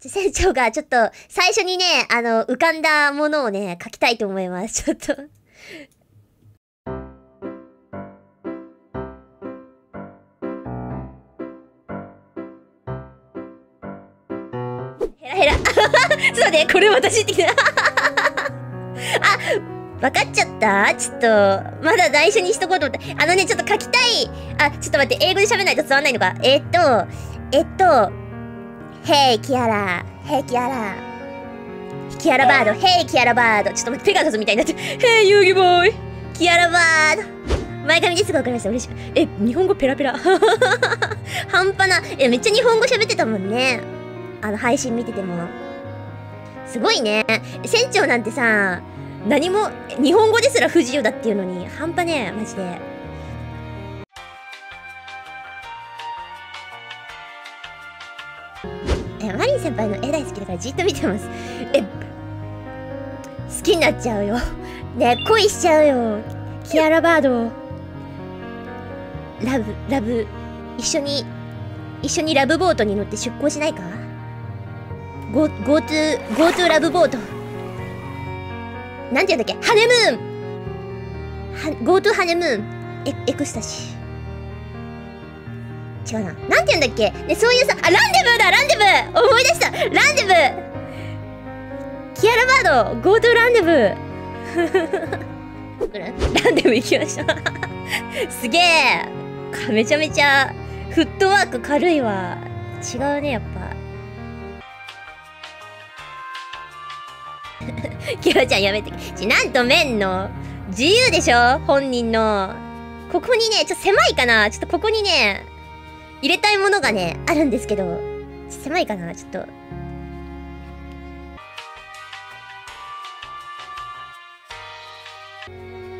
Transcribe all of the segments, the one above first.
船長がちょっと最初にね、あの、浮かんだものをね、書きたいと思います。ちょっと。ヘラヘラ。そうね、これ私って あ、わかっちゃった？ちょっと、まだ内緒にしとこうと思って。あのね、ちょっと書きたい。あ、ちょっと待って、英語で喋らないと伝わんないのか？えっと、えっと、Hey, キアラ。Hey, キアラ。キアラバード。Hey, キアラバード。ちょっと待って、ペガサスみたいになって。Hey, 遊戯ボーイ。キアラバード。前髪ですが分かりました。嬉しい。え、日本語ペラペラ。半端な。え、めっちゃ日本語喋ってたもんね。あの、配信見てても。すごいね。船長なんてさ、何も、日本語ですら不自由だっていうのに、半端ね、マジで。先輩の絵大好きだからじっと見てます。え、好きになっちゃうよ。ね恋しちゃうよ。キアラバード。ラブ、ラブ、一緒に、一緒にラブボートに乗って出港しないか ?Go, go to, go to ラブボート。なんて言うんだっけ？ハネムーンは !Go to ハネムーンエエクスタシー。違うな。なんて言うんだっけ？ね、そういうさ、あ、ランデブーだランデブー思い出したランデブーキアラバード !Go to ランデブー ランデブー行きました すげえめちゃめちゃフットワーク軽いわ。違うね、やっぱ。キラちゃんやめて。ち、なんと麺の？自由でしょ？本人の。ここにね、ちょっと狭いかな？ちょっとここにね、入れたいものがね、あるんですけど、狭いかなちょっと。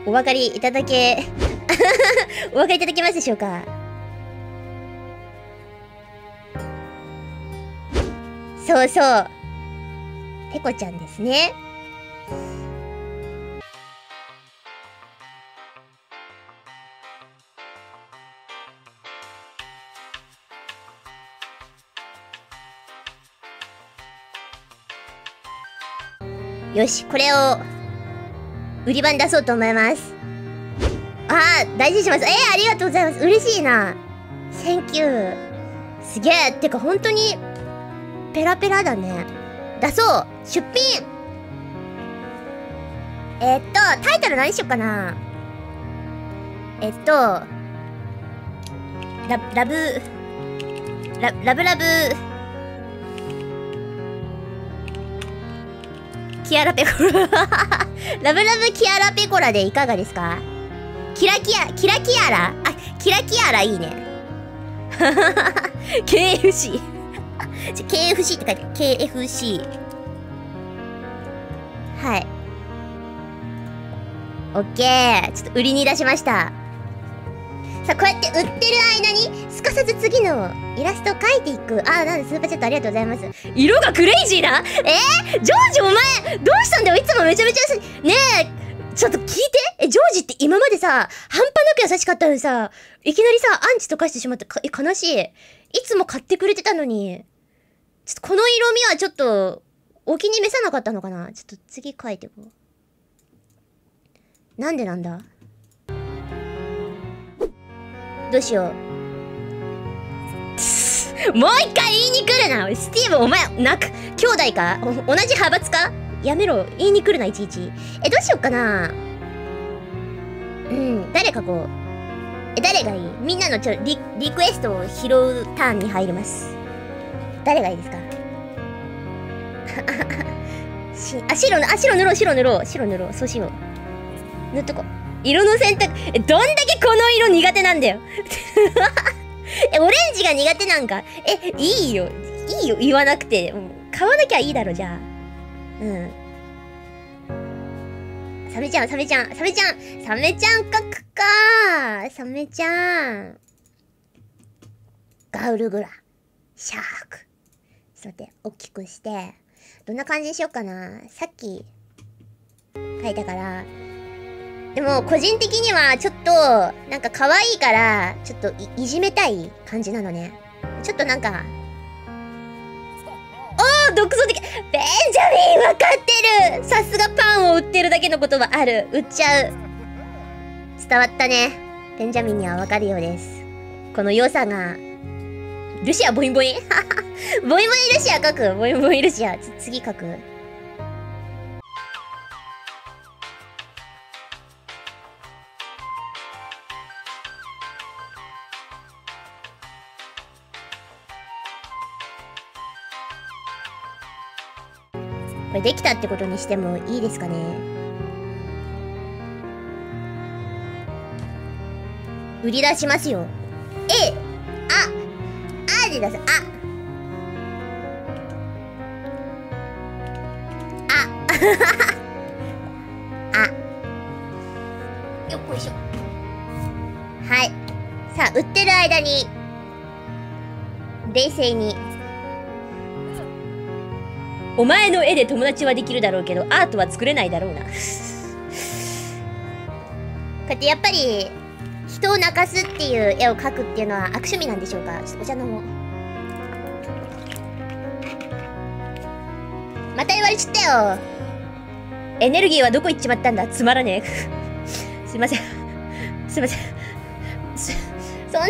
お分かりいただけ お分かりいただけますでしょうか？そうそう。ペコちゃんですね。し、これを、売り場に出そうと思います。ああ、大事にします。えー、ありがとうございます。嬉しいな。 Thank you。すげえ。てか、本当に、ペラペラだね。出そう出品えー、っと、タイトル何しよっかなえっと、ラ、ラブ、ラ、ラブラブ、キアラペコラ ラブラブキアラペコラでいかがですか？キラキア、キラキアラ？あ、キラキアラいいね。KFC KFC って書いてある。KFC。はい。オッケー。ちょっと売りに出しました。さあ、こうやって売ってる間に、すかさず次のイラスト描いていく。あー、なんでスーパーチャットありがとうございます。色がクレイジーだ？え？ー、ジョージお前、どうしたんだよ？いつもめちゃめちゃ優しい。ねえ、ちょっと聞いてえ、ジョージって今までさ、半端なく優しかったのにさ、いきなりさ、アンチとかしてしまってか、悲しい。いつも買ってくれてたのに、ちょっとこの色味はちょっと、お気に召さなかったのかな？ちょっと次書いてこう。なんでなんだ？どうしよう。もう一回言いに来るなスティーブお前、なく、兄弟か？同じ派閥か？やめろ。言いに来るな、いちいち。え、どうしよっかな？うん、誰かこう。え、誰がいい？みんなのちょ、リ、リクエストを拾うターンに入ります。誰がいいですか？しあ、白の、あ、白塗ろう、白塗ろう、白塗ろう、そうしよう。塗っとこう。色の選択、え、どんだけこの色苦手なんだよ。え、オレンジが苦手なんか？え、いいよ。いいよ、言わなくて。買わなきゃいいだろ、じゃあ。うん。サメちゃん、サメちゃん、サメちゃん、サメちゃんかくかサメちゃん。ガウルグラ。シャーク。さて、大きくして、どんな感じにしようかな。さっき、書いたから、でも、個人的には、ちょっと、なんか可愛いから、ちょっといじめたい感じなのね。ちょっとなんか、ああ独創的。ベンジャミン分かってる。さすがパンを売ってるだけのことはある。売っちゃう。伝わったね。ベンジャミンには分かるようです。この良さが。ルシアボインボイン？ボインボインルシア書く？ボインボインルシア。次書く？これできたってことにしてもいいですかね？売り出しますよ。えああで出す。ああ あよっこいしょ。はい。さあ、売ってる間に、冷静にお前の絵で友達はできるだろうけど、アートは作れないだろうな。こうやってやっぱり、人を泣かすっていう絵を描くっていうのは悪趣味なんでしょうか？ちょっとお茶飲もう。また言われちったよ。エネルギーはどこ行っちまったんだ？つまらねえ。すいません。すいません。そ、そんな、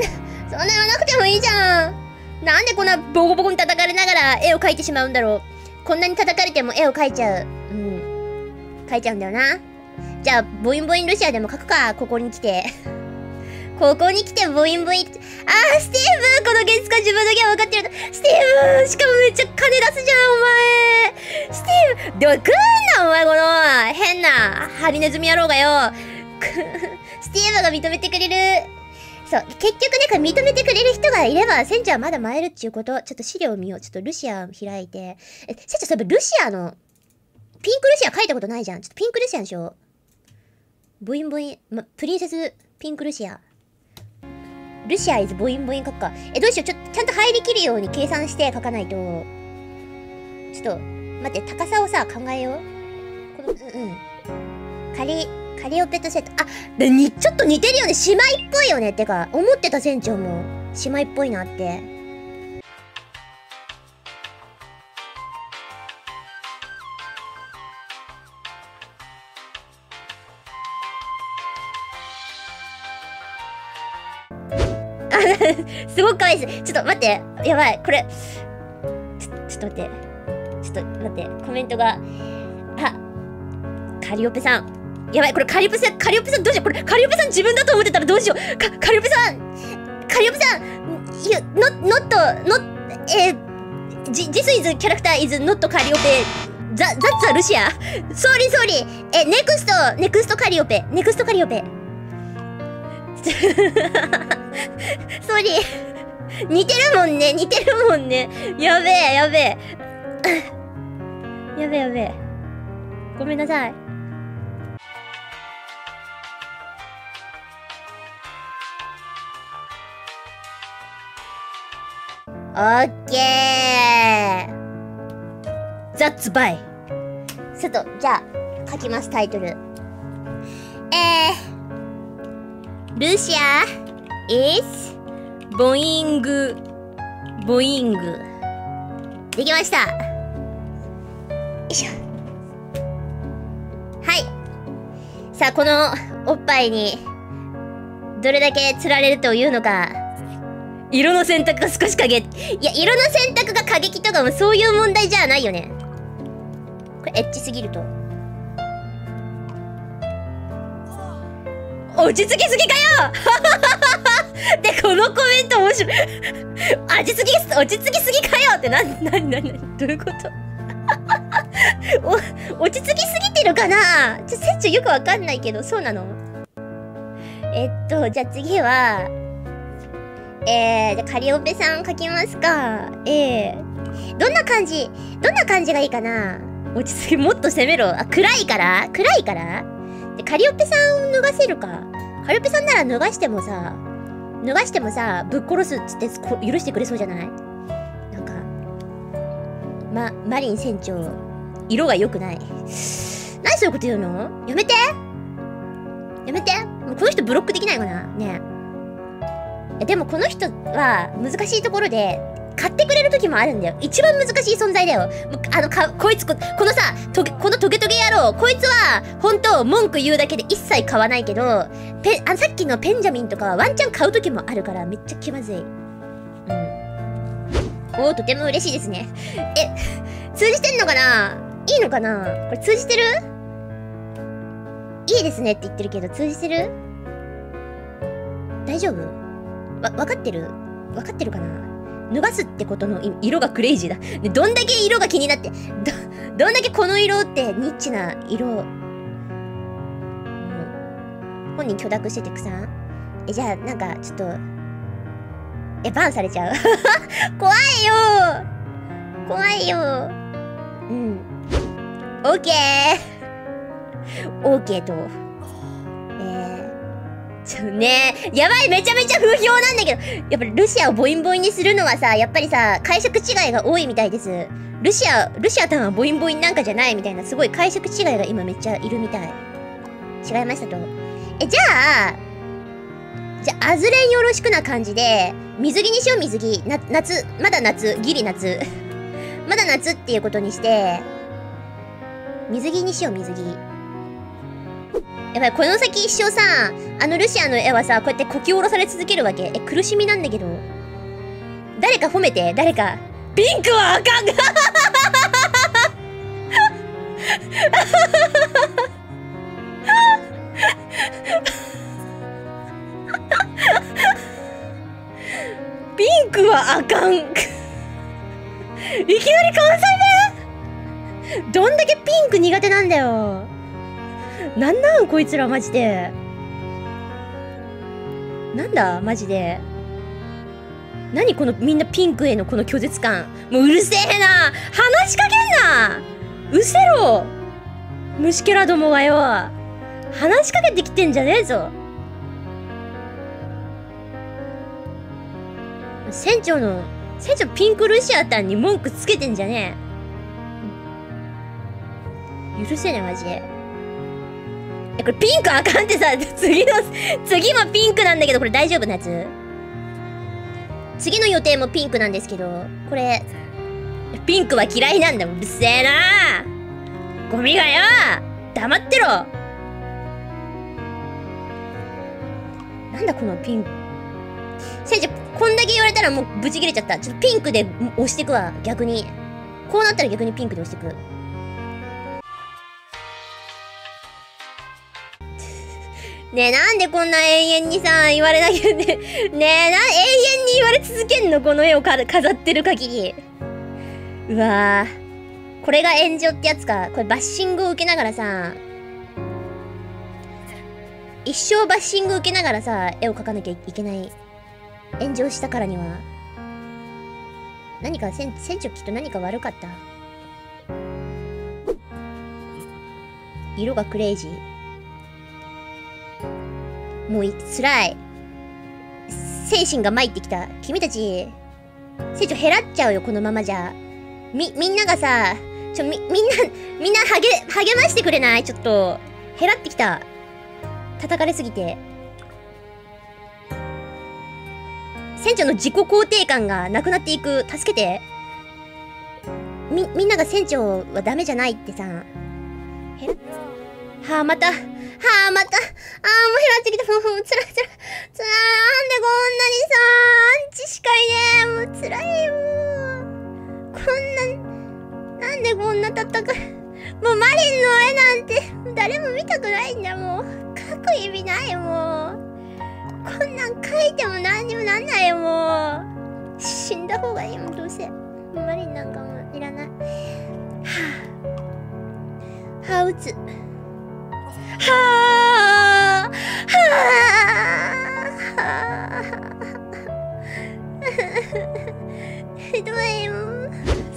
そんな言わなくてもいいじゃん。なんでこんなボコボコに叩かれながら絵を描いてしまうんだろう。こんなに叩かれても絵を描いちゃう。うん。描いちゃうんだよな。じゃあ、ボインボインルシアでも描くか、ここに来て。ここに来てボインボイン。あー、スティーブこの現実か自分だけは分かってる。スティーブしかもめっちゃ金出すじゃん、お前スティーブどう来んな、お前この変なハリネズミ野郎がよ。スティーブが認めてくれる。そう、結局なんか認めてくれる人がいれば、船長はまだ参るっちゅうこと、ちょっと資料を見よう。ちょっとルシア開いて。え、船長、そういえばルシアの、ピンクルシア書いたことないじゃん。ちょっとピンクルシアでしょ？ボインボイン、ま、プリンセスピンクルシア。ルシアイズボインボイン書くか。え、どうしよう。ちょっと、ちゃんと入りきるように計算して書かないと。ちょっと、待って、高さをさ、考えよう。この、うんうん。仮、カリオペットセット。あ、で、に、ちょっと似てるよね。姉妹っぽいよね。ってか、思ってた船長も、姉妹っぽいなって。すごく可愛いです。ちょっと待って。やばい。これ。ちょ、ちょっと待って。ちょっと待って。コメントが。あ、カリオペさん。やばい、これカリオペさん、カリオペさんどうしようこれカリオペさん自分だと思ってたらどうしようか、カリオペさんカリオペさんいや、not, not, not, えー、this is character is not カリオペ。ザ、ザッツァルシア。 sorry sorry。え、 next, next カリオペ。 next カリオペ。ソーリー。似てるもんね、似てるもんね。やべえ、やべえ。やべえ、やべえ。ごめんなさい。オッケーザッツバイちょっと、じゃあ、書きます、タイトル。えー、ルシア is ボイング、ボイング。できましたよいしょ。はい。さあ、このおっぱいに、どれだけ釣られるというのか、色の選択が少し過激。いや、色の選択が過激とかもそういう問題じゃないよね。これエッチすぎると。落ち着きすぎかよ で、このコメント面白い落ち着き、落ち着きすぎかよってな、な、な、な、どういうこと？お、落ち着きすぎてるかな？ちょ、船長よくわかんないけど、そうなの？えっと、じゃあ次は、えー、じゃカリオペさん書きますか。えー、どんな感じどんな感じがいいかな落ち着き、もっと攻めろ。あ、暗いから？暗いから？で、カリオペさんを脱がせるか？カリオペさんなら脱がしてもさ、脱がしてもさ、ぶっ殺すっつって許してくれそうじゃない？なんか、ま、マリン船長、色が良くない。何そういうこと言うの？やめてやめてもうこの人ブロで。もこの人は難しいところで買ってくれる時もあるんだよ。一番難しい存在だよ。あの、か、こいつこ、このさ、とげ、このトゲトゲ野郎、こいつは、本当文句言うだけで一切買わないけど、ペあ、さっきのペンジャミンとかはワンチャン買う時もあるから、めっちゃ気まずい。うん。おー、とても嬉しいですね。え、通じてんのかな？いいのかな？これ通じてる？いいですねって言ってるけど、通じてる？大丈夫？わ、わかってる？わかってるかな？脱がすってことの色がクレイジーだ。どんだけ色が気になって、ど、どんだけこの色ってニッチな色、うん、本人許諾しててくさんえ、じゃあ、なんか、ちょっと、え、バンされちゃう？怖いよ！怖いよ！うん。オッケー。オーケーと。ちょねやばいめちゃめちゃ不評なんだけどやっぱルシアをボインボインにするのはさやっぱりさ解釈違いが多いみたいですルシアルシアさんはボインボインなんかじゃないみたいなすごい解釈違いが今めっちゃいるみたい違いましたとえじゃあじゃあ、あずれんよろしくな感じで、水着にしよう、水着。な、夏、まだ夏、ギリ夏。まだ夏っていうことにして、水着にしよう、水着。やばい、この先一生さ、あのルシアの絵はさ、こうやってこき下ろされ続けるわけ。え、苦しみなんだけど。誰か褒めて、誰か。ピンクはあかんピンクはあかんいきなり関西弁？どんだけピンク苦手なんだよなんなんこいつらマジで。なんだマジで。何このみんなピンクへのこの拒絶感。もううるせえな。話しかけんな。うせろ。虫けらどもがよ話しかけてきてんじゃねえぞ。船長の船長ピンクルシアタンに文句つけてんじゃねえ。許せねえマジで、えこれピンクあかんってさ、次の、次もピンクなんだけど、これ大丈夫なやつ？次の予定もピンクなんですけど、これ、ピンクは嫌いなんだ。うるせえなゴミがよ黙ってろなんだこのピンク。船長、こんだけ言われたらもうブチ切れちゃった。ちょっとピンクで押してくわ、逆に。こうなったら逆にピンクで押してく。ねえ、なんでこんな永遠にさ、言われなきゃね、ねえ、な、永遠に言われ続けんのこの絵を飾ってる限り。うわぁ。これが炎上ってやつか。これバッシングを受けながらさ、一生バッシングを受けながらさ、絵を描かなきゃいけない。炎上したからには。何か、船長きっと何か悪かった。色がクレイジー。もう辛い。精神が参ってきた。君たち、成長減らっちゃうよ、このままじゃ。み、みんながさ、ちょ、み、みんな、みんな励、励ましてくれない？ちょっと。減らってきた。叩かれすぎて。船長の自己肯定感がなくなっていく。助けて。み、みんなが船長はダメじゃないってさ。減ら、はあ、また。はあ、また、ああ、もう減らってきた。もう、つらいつらい。つらい。なんでこんなにさ、アンチしかいねえ。もうつらいよ。こんな、なんでこんな戦い。もうマリンの絵なんて、誰も見たくないんだ、もう。描く意味ない、もう。こんなん描いても何にもなんないよ、もう。死んだ方がいいもん、どうせ。マリンなんかもいらない。はあ。はあ、打つ。はあ。はあ。ひどい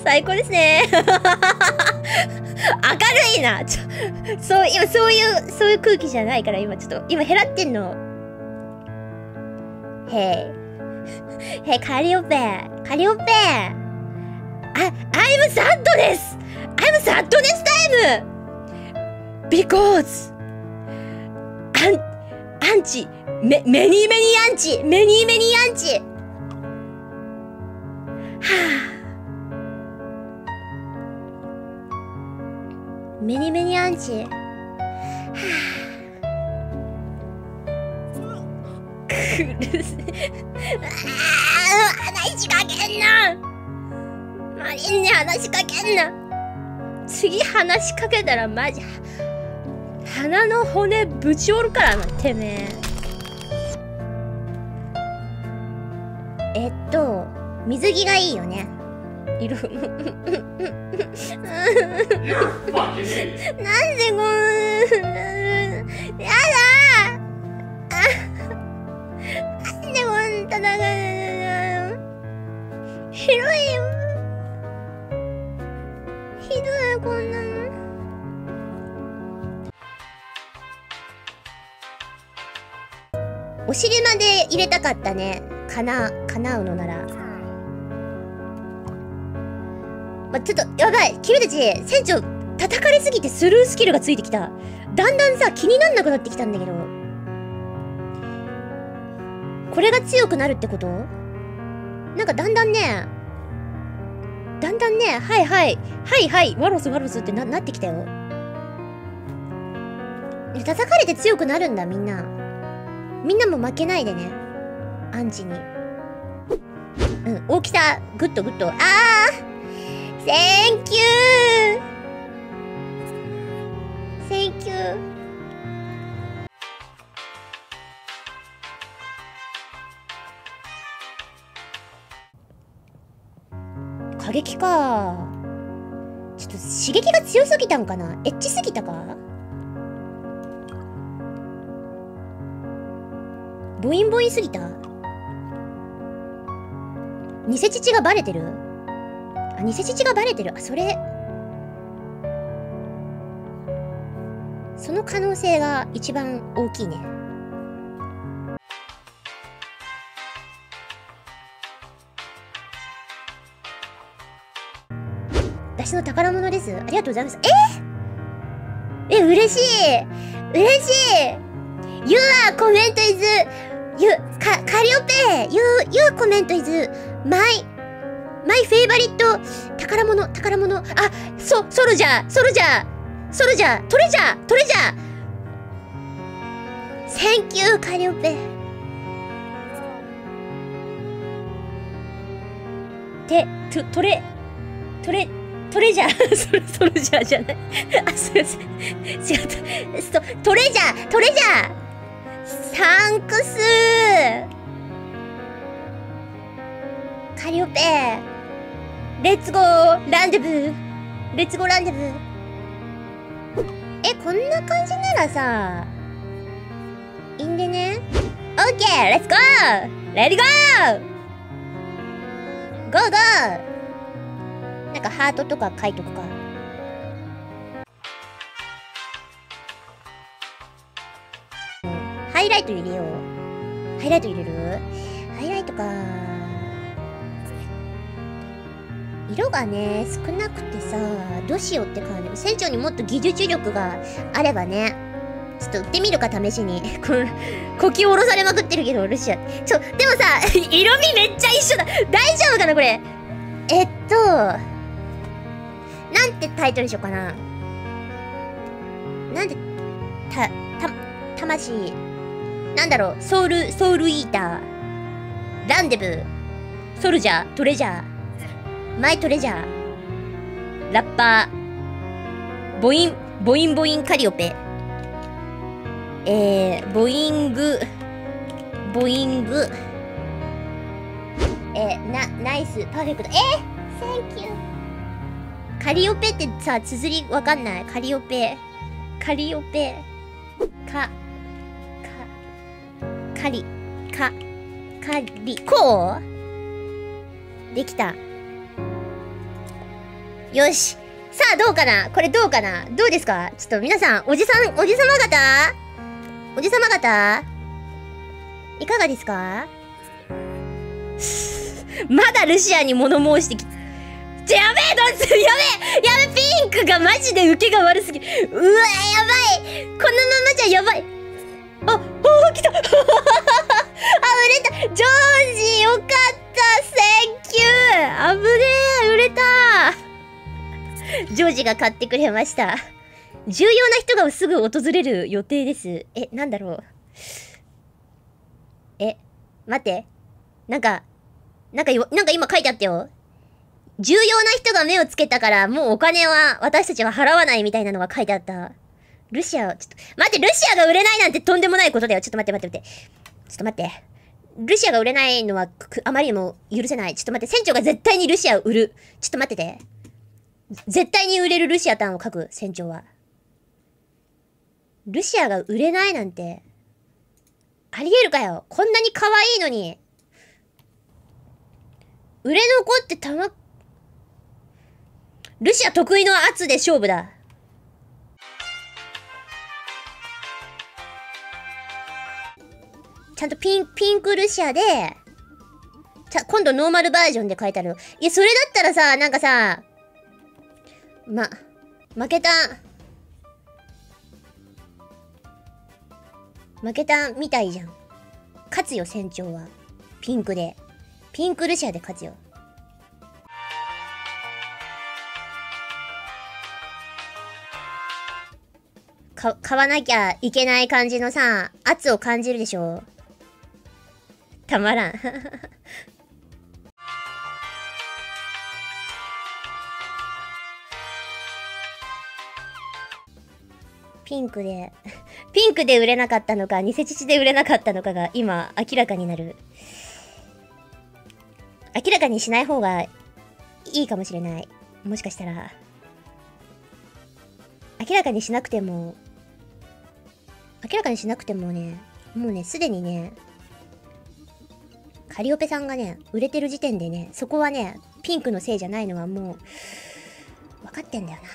最高ですね明るいなちょそう今そういうそういう空気じゃないから今ちょっと今ヘラってんのへいへいカリオペカリオペあ。 I'm sad です I'm sad next time because、アンチ、 ma、many many アンチ、 many many アンチ。は。あ。メニメニアンチ。はあ。くるせああ話しかけんな。マリンに話しかけんな。次話しかけたらマジ鼻の骨ぶち折るからなてめえ。えっと水着がいいよね。いる。なんでこんやだ。なんでこん戦いひどいよお尻まで入れたかったね。かな叶うのなら。まちょっとやばい。君たち船長叩かれすぎてスルースキルがついてきた。だんだんさ気になんなくなってきたんだけど。これが強くなるってこと？なんかだんだんねだんだんねはいはいはいはいワロスワロスってななってきたよ。叩かれて強くなるんだみんなみんなも負けないでね。アンチに。うん。大きさ good good。あー。Thank you! Thank you! 過激か。ちょっと刺激が強すぎたんかな。エッチすぎたか。ボインボインすぎた？偽乳がバレてる？あ、偽乳がバレてる。あ、それ。その可能性が一番大きいね。私の宝物です。ありがとうございます。ええ、嬉しい嬉しい !You are comment is, you, か、カリオペ !You, your comment is my my favorite 宝物宝物。あソ soldier soldier soldier treasure treasure。Thank you カリオペ。てトトレトレトレジャー。ソルソルジャー じゃない。あすいません。違った。トレジャートレジャー。サンクス。カリオペ。レッツゴー。ランデブー。レッツゴーランデブー。え、こんな感じならさ、いいんでね。OK let's go。 Ready go。Go go。なんかハートとか書いとくか。ライト入れよう。ハイライト入れる？ハイライトか色がね、少なくてさ、どうしようって感じ。船長にもっと技術力があればね。ちょっと売ってみるか、試しに。この、呼吸下ろされまくってるけど、ルシア。ちょ、でもさ、色味めっちゃ一緒だ大丈夫かな、これ。えっと、なんてタイトルにしようかな。なんで、た、た、魂。なんだろう、ソウル、ソウルイーター。ランデブー。ソルジャー、トレジャー。マイトレジャー。ラッパー。ボイン、ボインボインカリオペ。えー、ボイング、ボイング。えー、な、 nice、perfect。えー、 thank you。カリオペってさ、綴りわかんない？カリオペ。カリオペ。か、か、カリ、か、カリ、こ。うできた。よし。さあ、どうかな？これどうかな？どうですか？ちょっと皆さん、おじさん、おじさま方？おじさま方？いかがですか？まだルシアに物申してきて。やべえどうする？やべえやべえピンクがマジで受けが悪すぎうわやばい。このままじゃやばい、あ、来た あ、売れたジョージよかった thank you え危ねえ売れたジョージが買ってくれました。重要な人がすぐ訪れる予定です。え、なんだろう。え、待って。なんか、なんかよ、なんか今書いてあったよ。重要な人が目をつけたから、もうお金は私たちは払わないみたいなのが書いてあった。ルシアを、ちょっと、待って、ルシアが売れないなんてとんでもないことだよ。ちょっと待って待って待って。ちょっと待って。ルシアが売れないのは、あまりにも許せない。ちょっと待って、船長が絶対にルシアを売る。ちょっと待ってて。絶対に売れるルシアタンを書く、船長は。ルシアが売れないなんて、ありえるかよ。こんなに可愛いのに。売れ残ってたま、ルシア得意の圧で勝負だ。ちゃんとピン、ピンクルシアで、今度ノーマルバージョンで書いてある。いや、それだったらさ、なんかさ、ま、負けた。負けたみたいじゃん。勝つよ、船長は。ピンクで。ピンクルシアで勝つよ。か、買わなきゃいけない感じのさ、圧を感じるでしょたまらん ピンクで、ピンクで売れなかったのか、偽乳で売れなかったのかが今明らかになる。明らかにしない方がいいかもしれない。もしかしたら。明らかにしなくても、明らかにしなくてもね、もうね、すでにね、カリオペさんがね、売れてる時点でね、そこはね、ピンクのせいじゃないのはもう、分かってんだよな。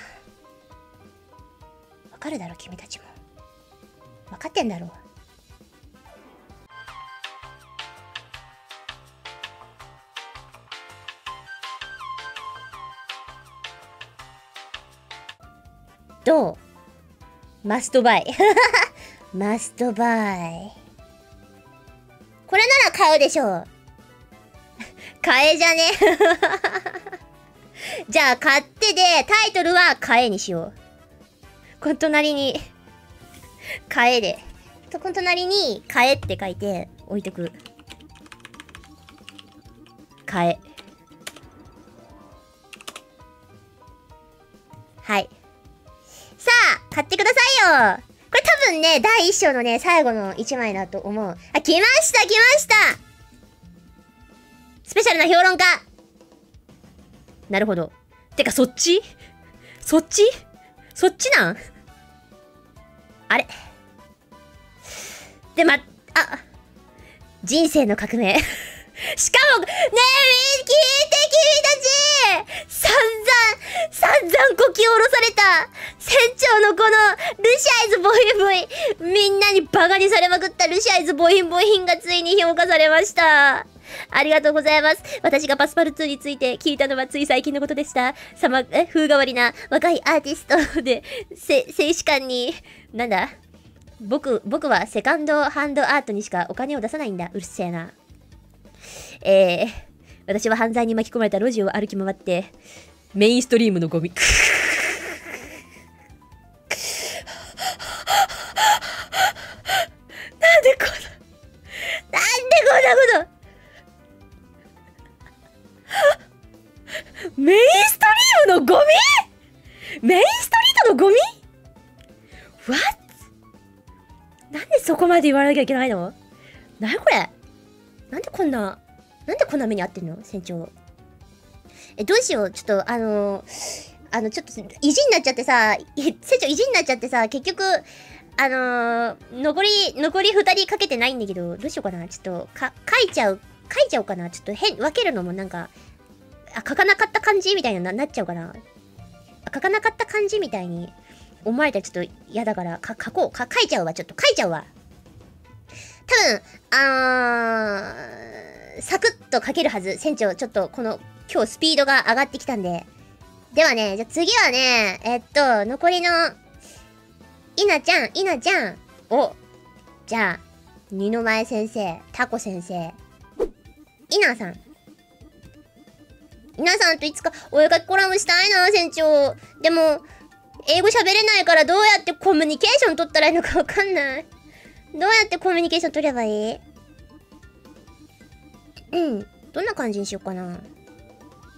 わかるだろ君たちも。分かってんだろ。どう？マストバイ。マストバイ。これなら買うでしょう 買えじゃね？じゃあ買ってでタイトルは買えにしようこの隣に、買えで。とこの隣に、買えって書いて置いとく。買え。はい。さあ、買ってくださいよこれ多分ね、第一章のね、最後の一枚だと思う。あ、来ました来ましたスペシャルな評論家なるほど。てか、そっち?そっち?そっちなん?あれで、ま、あ、人生の革命。しかも、ねえ、聞いて君たち散々、散々こき下ろされた船長のこのルシアイズボインボインみんなにバカにされまくったルシアイズボインボインがついに評価されましたありがとうございます。私がパスパル2について聞いたのはつい最近のことでした。さま、え、風変わりな若いアーティストで、せ、静止感に、なんだ？僕、僕はセカンドハンドアートにしかお金を出さないんだ。うるせえな。えー、私は犯罪に巻き込まれた路地を歩き回って、メインストリームのゴミ。なんでこんな、なんでこんなことメインストリームのゴミ？メインストリートのゴミ ?What? なんでそこまで言わなきゃいけないの？なにこれ？なんでこんな、なんでこんな目に遭ってんの？船長。え、どうしよう？ちょっと、あのー、あの、ちょっと、意地になっちゃってさ、船長意地になっちゃってさ、結局、あのー、残り、残り二人かけてないんだけど、どうしようかな？ちょっと、か、書いちゃう、書いちゃおうかな？ちょっと変、分けるのもなんか、あ、書かなかった感じ？みたいななっちゃうかな？書かなかった感じみたいに思われたらちょっと嫌だから、か、書こう。か、書いちゃうわ。ちょっと書いちゃうわ。多分、あー、サクッと書けるはず。船長、ちょっとこの、今日スピードが上がってきたんで。ではね、じゃ次はね、えっと、残りの、いなちゃん、いなちゃんを、じゃあ、二の前先生、タコ先生、いなさん。皆さんといつかお絵かきコラムしたいな、船長。でも、英語喋れないからどうやってコミュニケーション取ったらいいのかわかんない。どうやってコミュニケーション取ればいい？うん。どんな感じにしようかな。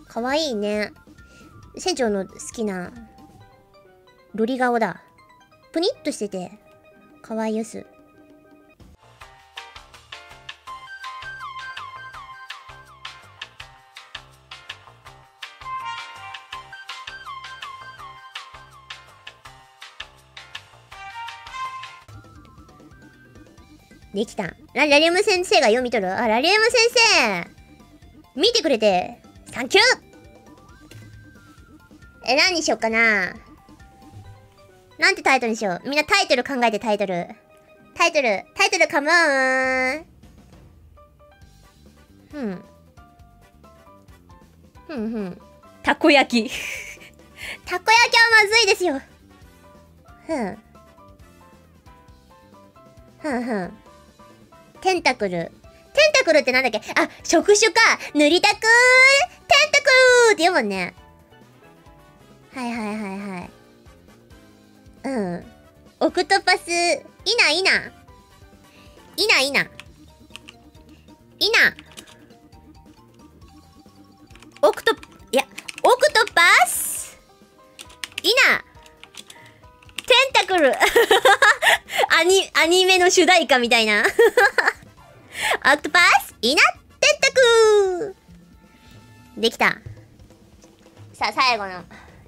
かわいいね。船長の好きな、ロリ顔だ。ぷにっとしてて、かわいよす。できた。ララリウム先生が読み取る？あ、ラリウム先生見てくれて、サンキューえ、何にしよっかな？なんてタイトルにしよう？みんなタイトル考えてタイトル。タイトル、タイトルカモーン。ふん。ふんふん。たこ焼き。たこ焼きはまずいですよ。ふん。ふんふん。テンタクル。テンタクルってなんだっけ？あ、触手か塗りたくーテンタクルって言うもんね。はいはいはいはい。うん。オクトパス、いないな。いないな。いな。オクト、いや、オクトパス？いな。テンタクル アニ、アニメの主題歌みたいな オクトパスいなテンタクできた。さあ、最後の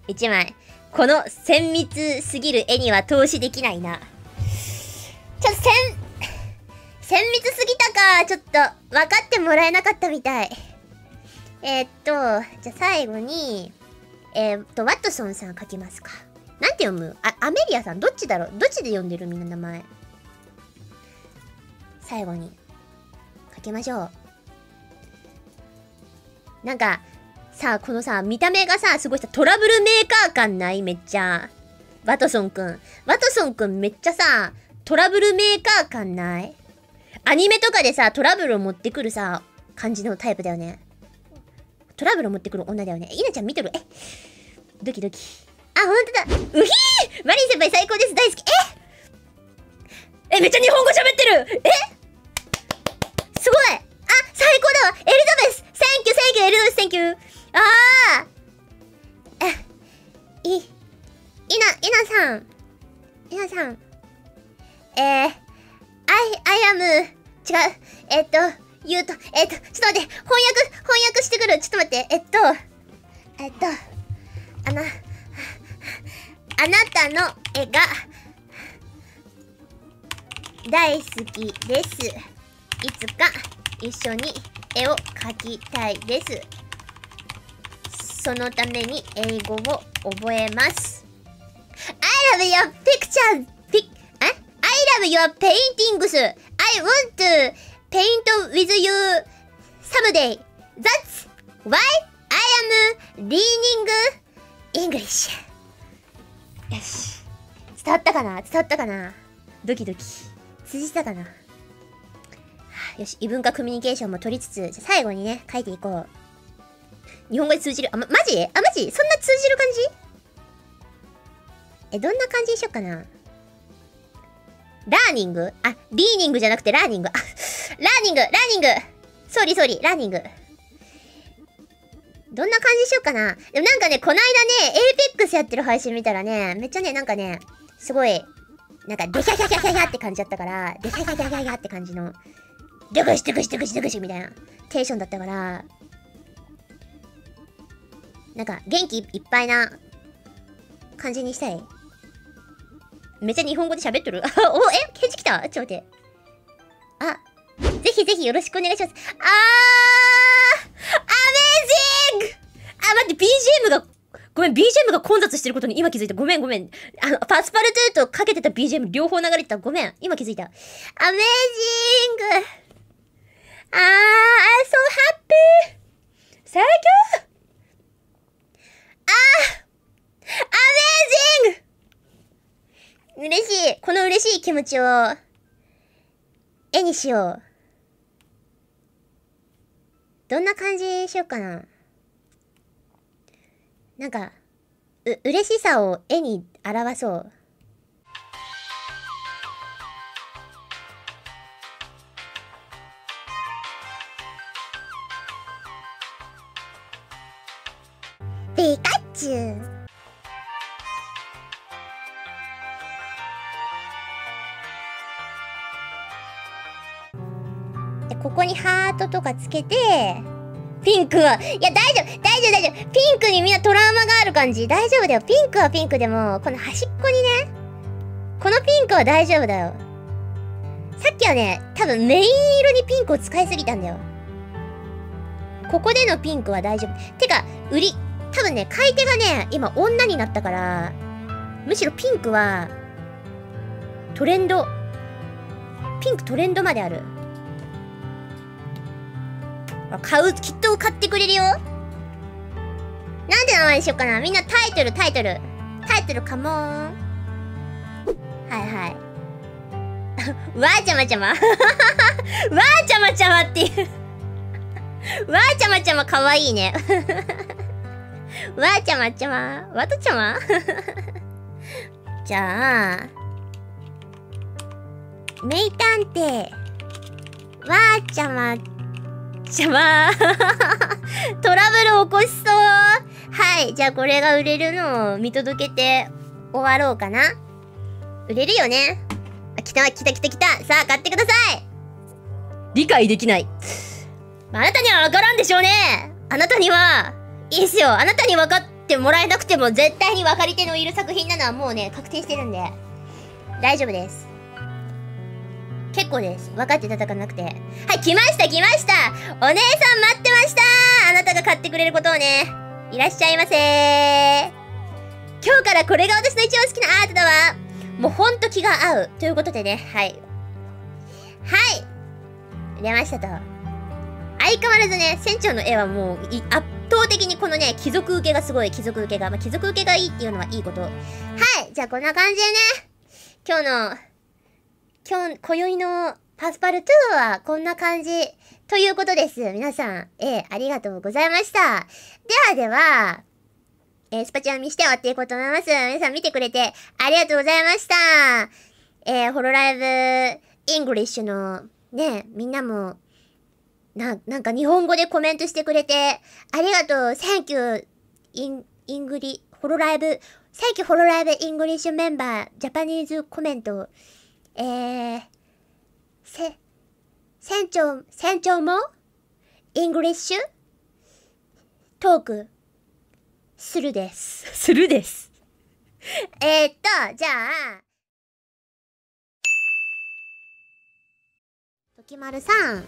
1枚。この綿密すぎる絵には投資できないな。ちょっとせん、綿密すぎたか。ちょっと分かってもらえなかったみたい。えー、っと、じゃあ最後に、えー、っと、ワットソンさん書きますか。なんて読む？あ、アメリアさんどっちだろう？どっちで読んでるみんな名前？最後に、書きましょう。なんか、さあ、このさ、見た目がさ、すごいさ、トラブルメーカー感ない？めっちゃ。ワトソンくん。ワトソンくんめっちゃさ、トラブルメーカー感ない？アニメとかでさ、トラブルを持ってくるさ、感じのタイプだよね。トラブルを持ってくる女だよね。いなちゃん見てる？え？ドキドキ。あ、ほんとだ。うひーマリン先輩最高です。大好き。え？え、めっちゃ日本語喋ってるえ？すごいあ、最高だわエリザベス !Thank you, thank you, エリザベス Thank you! ああえ、い、いな、いなさん。いなさん。えー、I, I am, 違う。えっと、言うと、えっと、ちょっと待って、翻訳、翻訳してくる。ちょっと待って、えっと、えっと、あの、あなたの絵が大好きです。いつか一緒に絵を描きたいです。そのために英語を覚えます。I love your pictures!I love your paintings! I want to paint with you someday! That's why I am learning English! よし。伝わったかな？伝わったかな？ドキドキ。通じたかな？よし、異文化コミュニケーションも取りつつ、じゃ最後にね、書いていこう。日本語で通じる？あ、ま、マジ？あ、マジ？そんな通じる感じ？え、どんな感じにしよっかな？ Learning？あ、 leaning じゃなくて learning。あ、 learning learning sorry sorry、learning。どんな感じしようかなでもなんかね、こないだね、エイペックスやってる配信見たらね、めっちゃね、なんかね、すごい、なんか、デヒャヒャヒャヒャヒャって感じだったから、デヒャヒャヒャヒャヒャって感じの、ドクシドクシドクシドクシみたいなテンションだったから、なんか、元気いっぱいな感じにしたい。めっちゃ日本語で喋っとる？お、え？返事来た？ちょっと待って。あ、ぜひぜひよろしくお願いします。あージングあ、待って、BGM が、ごめん、BGM が混雑してることに今気づいた。ごめん、ごめん。あの、パスパルトゥーとかけてた BGM 両方流れてた。ごめん、今気づいた。アメージングあー、I'm so happy! 最強あアメージング嬉しい。この嬉しい気持ちを、絵にしよう。どんな感じにしようかな。なんか、う、嬉しさを絵に表そう。ピカチュウ。で、ここにハートとかつけて、ピンクは、いや、大丈夫、大丈夫、大丈夫。ピンクにみんなトラウマがある感じ。大丈夫だよ。ピンクはピンクでも、この端っこにね、このピンクは大丈夫だよ。さっきはね、多分メイン色にピンクを使いすぎたんだよ。ここでのピンクは大丈夫。てか、売り、多分ね、買い手がね、今女になったから、むしろピンクは、トレンド、ピンクトレンドまである。買う、きっと買ってくれるよ。なんて名前にしよっかな。みんなタイトル、タイトル。タイトル、カモン。はいはい。わーちゃまちゃま。わーちゃまちゃまっていう わーちゃまちゃまかわいいね。わーちゃまちゃま。わとちゃまじゃあ、名探偵、わーちゃまちゃまトラブル起こしそうはい、じゃあこれが売れるのを見届けて終わろうかな。売れるよね。あ、来た来た来た来た。さあ、買ってください理解できない。あなたにはわからんでしょうねあなたには、いいっすよ。あなたに分かってもらえなくても絶対に分かり手のいる作品なのはもうね、確定してるんで。大丈夫です。結構です。分かっていたかなくて。はい、来ました来ましたお姉さん待ってましたあなたが買ってくれることをね。いらっしゃいませ今日からこれが私の一番好きなアートだわもうほんと気が合う。ということでね、はい。はい出ましたと。相変わらずね、船長の絵はもう圧倒的にこのね、貴族受けがすごい、貴族受けが。まあ、貴族受けがいいっていうのはいいこと。はい、じゃあこんな感じでね、今日の、今日、今宵のパスパル2はこんな感じということです。皆さん、えー、ありがとうございました。ではでは、えー、スパチャ見して終わっていこうと思います。皆さん見てくれてありがとうございました。えー、ホロライブ English のね、みんなもな、なんか日本語でコメントしてくれて、ありがとう !Thank you! Eng、Engli、ホロライブ、Thank you ホロライブ English member、Japanese comment。えー、せ、船長、船長も？English talk、するです。するです。えっと、じゃあ、時丸さん。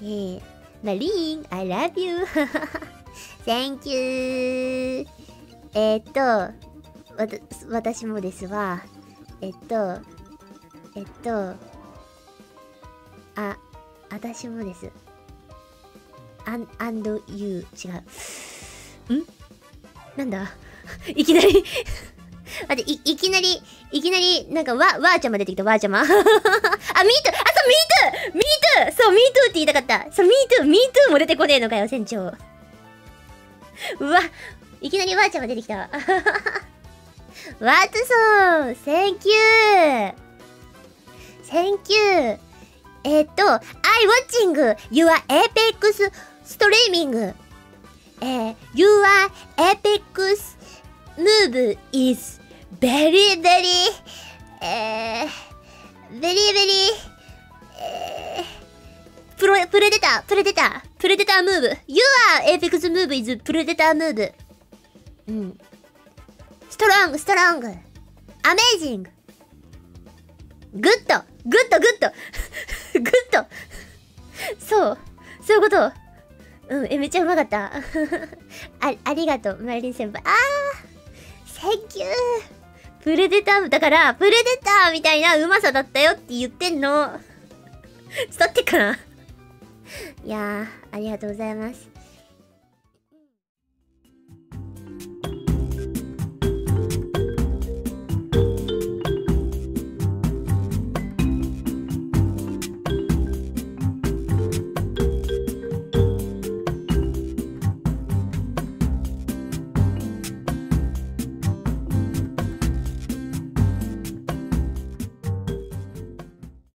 えー、マリーン、I love you! Thank you! えっと、わた、私もですわ。えっと、えっと、あ、私もです。and, and you 違う。ん？なんだ？いきなり？待って、い、いきなり、いきなり、なんか、わ、わーちゃま出てきた、わーちゃま。あ、ミートあ、そう、ミートミートそう、ミートって言いたかった。そう、ミートミートも出てこねえのかよ、船長。うわ、いきなりわーちゃま出てきた。わーつそう !Thank you! Thank you! えっと、I watching your Apex streaming. えー、your Apex move is very very えー、very very えー、プロ、プレデター、プレデター、プレデタームーブ。Your Apex move is プレデタームーブ。うん。Strong、strong。Amazing。Good、good、good。Good。そう。そういうこと。うん、え、めっちゃうまかった。あ、ありがとう、マリリン先輩。あー Thank you! プレデター、だから、プレデターみたいなうまさだったよって言ってんの。伝ってっかないやー、ありがとうございます。